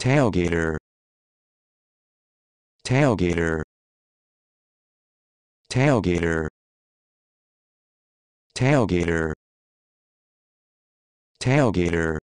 tailgater. Tailgater. Tailgater. Tailgater. Tailgater.